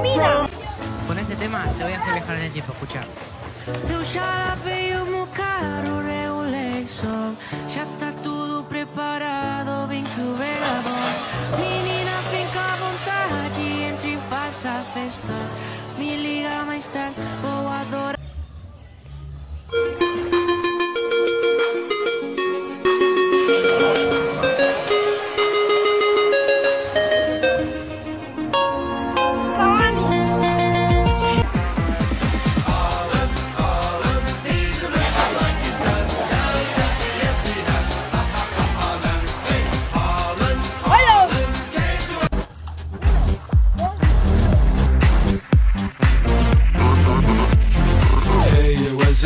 Mira. Con este tema te voy a hacer viajar en el tiempo, escucha. Ya está todo preparado, vem que o verão Menina, fica à vontade, entre e faça a festa Me liga mais tarde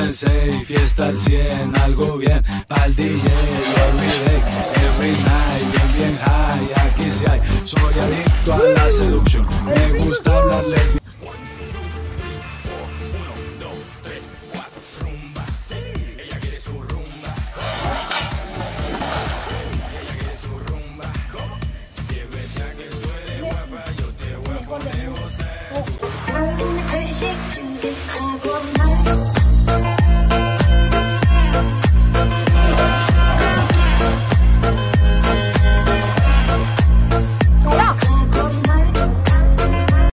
sensei, fiesta al 100, algo bien, pa'l DJ, every day, every night, bien, bien high, aquí sí hay, soy adicto a la seducción, me gusta hablar lesbiana.